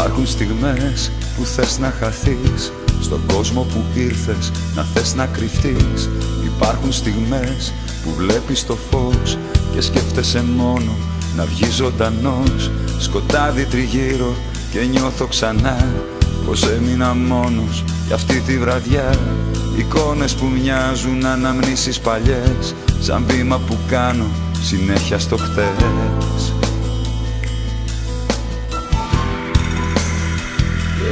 Υπάρχουν στιγμές που θες να χαθείς Στον κόσμο που ήρθες να θες να κρυφτείς. Υπάρχουν στιγμές που βλέπεις το φως Και σκέφτεσαι μόνο να βγεις ζωντανός. Σκοτάδι τριγύρω και νιώθω ξανά Πως έμεινα μόνος. Για αυτή τη βραδιά Εικόνες που μοιάζουν αναμνήσεις παλιές. Σαν βήμα που κάνω συνέχεια στο χτες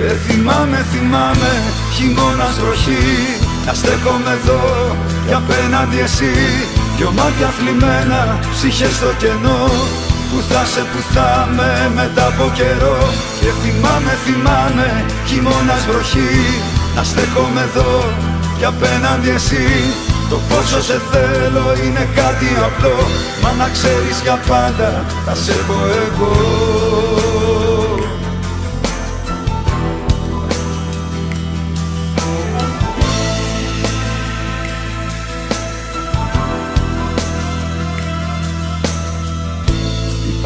Ε, θυμάμαι, θυμάμαι, χειμώνας βροχή. Να στέκομαι εδώ και απέναντι εσύ. Δυο μάτια θλιμμένα, ψυχές στο κενό. Που θα σε που θα με μετά από καιρό. Και θυμάμαι, θυμάμαι, χειμώνας βροχή. Να στέκομαι εδώ και απέναντι εσύ. Το πόσο σε θέλω είναι κάτι απλό. Μα να ξέρεις για πάντα θα σε έχω εγώ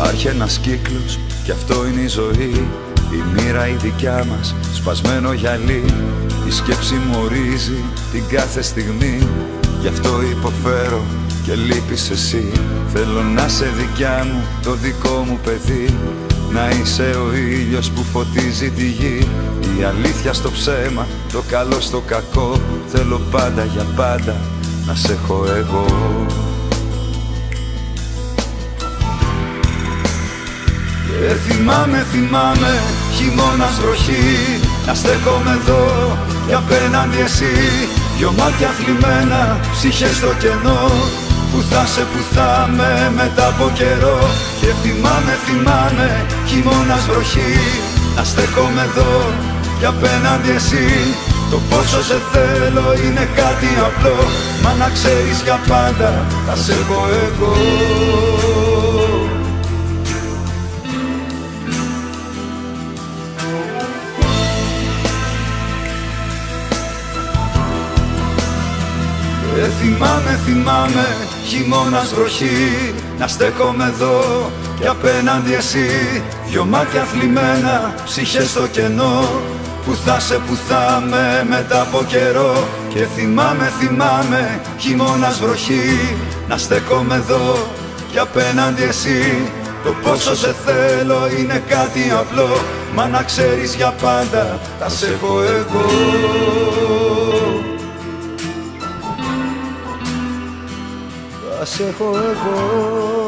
Υπάρχει ένας κύκλος και αυτό είναι η ζωή. Η μοίρα η δικιά μας σπασμένο γυαλί. Η σκέψη μου ορίζει την κάθε στιγμή. Γι' αυτό υποφέρω και λείπεις εσύ. Θέλω να σε δικιά μου το δικό μου παιδί. Να είσαι ο ήλιος που φωτίζει τη γη. Η αλήθεια στο ψέμα, το καλό στο κακό. Θέλω πάντα για πάντα να σε έχω εγώ θυμάμαι, θυμάμαι, χειμώνας βροχή. Να στέκομαι εδώ και απέναντι εσύ. Δυο μάτια θλιμμένα, ψυχές στο κενό. Που θα σε που θα με μετά από καιρό. Και θυμάμαι, θυμάμαι, χειμώνας βροχή. Να στέκομαι εδώ και απέναντι εσύ. Το πόσο σε θέλω είναι κάτι απλό. Μα να ξέρεις για πάντα θα σε έχω εγώ θυμάμαι, θυμάμαι, χειμώνας βροχή. Να στέκομαι εδώ και απέναντι εσύ. Δυο μάτια θλιμμένα, ψυχές στο κενό. Που θα σε που θα με μετά από καιρό. Και θυμάμαι, θυμάμαι, χειμώνας βροχή. Να στέκομαι εδώ και απέναντι εσύ. Το πόσο σε θέλω είναι κάτι απλό. Μα να ξέρεις για πάντα θα σε έχω εγώ Θα σε έχω εγώ